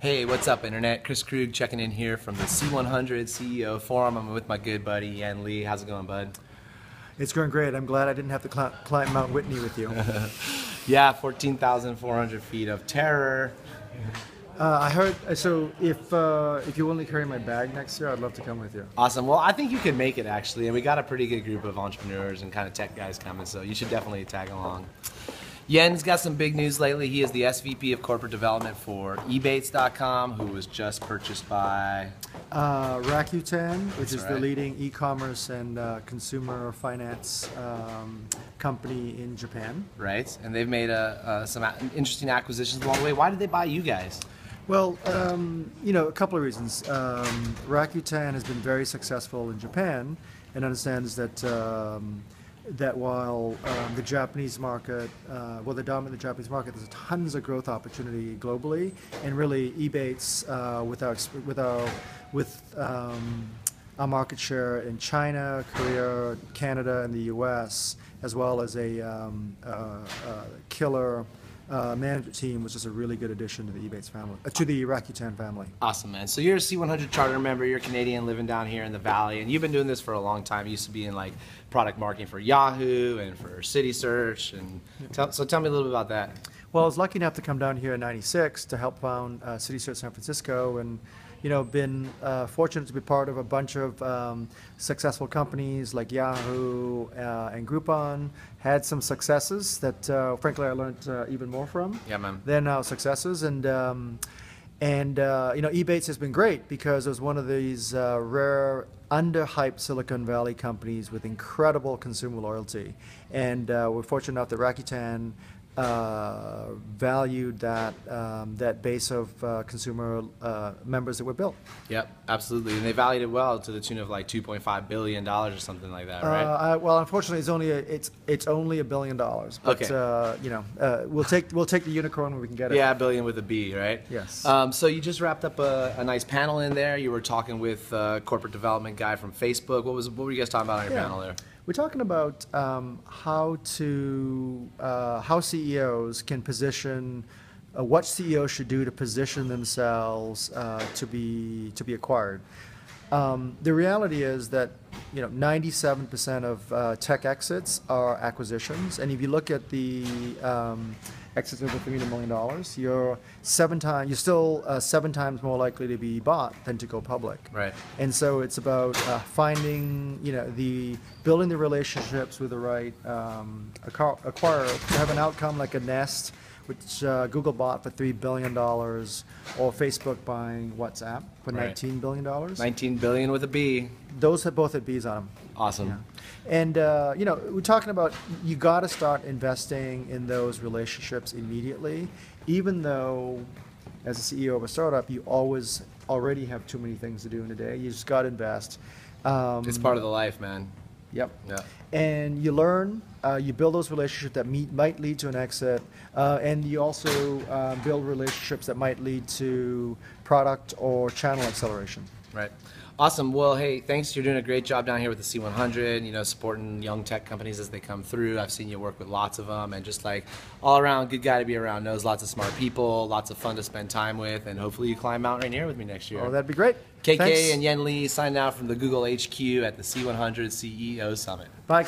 Hey, what's up, Internet? Kris Krüg checking in here from the C100 CEO Forum. I'm with my good buddy, Yen Lee. How's it going, bud? It's going great. I'm glad I didn't have to cl- climb Mount Whitney with you. Yeah, 14,400 feet of terror. Uh, I heard. uh, So if uh, if you only carry my bag next year, I'd love to come with you. Awesome. Well, I think you can make it, actually. And we got a pretty good group of entrepreneurs and kind of tech guys coming, so you should definitely tag along. Yen's got some big news lately. He is the SVP of corporate development for eBates.com, who was just purchased by Uh, Rakuten, which That's is right. the leading e-commerce and uh, consumer finance um, company in Japan. right? And they've made uh, uh, some interesting acquisitions along the way. Why did they buy you guys? Well, um, you know, a couple of reasons. Um, Rakuten has been very successful in Japan and understands that um, that while um, the Japanese market, uh, well, they dominate the Japanese market, there's tons of growth opportunity globally, and really, Ebates uh, with our with our with um, our market share in China, Korea, Canada, and the U.S., as well as a um, uh, uh, killer uh, management team, was just a really good addition to the Ebates family, uh, to the Rakuten family. Awesome, man. So you're a C100 charter member. You're Canadian, living down here in the Valley, and you've been doing this for a long time. You used to be in like product marketing for Yahoo and for City Search, and tell, so tell me a little bit about that. Well, I was lucky enough to come down here in '96 to help found uh, City Search San Francisco, and you know, been uh, fortunate to be part of a bunch of um, successful companies like Yahoo uh, and Groupon. Had some successes that, uh, frankly, I learned uh, even more from. Yeah, man. They're now successes, and um, and uh, you know, Ebates has been great because it was one of these uh, rare, underhyped Silicon Valley companies with incredible consumer loyalty, and uh, we're fortunate enough that Rakuten uh, valued that um, that base of uh, consumer uh, members that were built. Yep, absolutely. And they valued it well to the tune of like 2.5 billion dollars or something like that, right? Uh, I, well, unfortunately, it's only a, it's it's only a billion dollars. But Okay. uh, you know, uh, we'll take we'll take the unicorn when we can get it. Yeah, a billion with a B, right? Yes. Um, so you just wrapped up a, a nice panel in there. You were talking with a corporate development guy from Facebook. What was what were you guys talking about on your Yeah. panel there? We're talking about um, how to uh, how CEOs can position uh, what CEOs should do to position themselves uh, to be to be acquired. Um, the reality is that you know 97% of uh, tech exits are acquisitions, and if you look at the um, exits over $300 million, you're seven times you're still uh, seven times more likely to be bought than to go public. Right. And so it's about uh, finding, you know, the building the relationships with the right um, acqu- acquirer to have an outcome like a Nest, which uh, Google bought for three billion dollars, or Facebook buying WhatsApp for Right. nineteen billion dollars. 19 billion with a B. Those have both had B's on them. Awesome. Yeah. And uh, you know, we're talking about you got to start investing in those relationships immediately, even though, as a CEO of a startup, you always already have too many things to do in a day. You just got to invest. Um, It's part of the life, man. Yep. Yeah. And you learn, uh, you build those relationships that meet, might lead to an exit, uh, and you also uh, build relationships that might lead to product or channel acceleration. Right. Awesome. Well, hey, thanks. You're doing a great job down here with the C100, you know, supporting young tech companies as they come through. I've seen you work with lots of them and just like all around good guy to be around, knows lots of smart people, lots of fun to spend time with, and hopefully you climb Mount Rainier with me next year. Oh, that'd be great. KK Thanks. and Yen Lee signed out from the Google HQ at the C100 CEO Summit. Bye.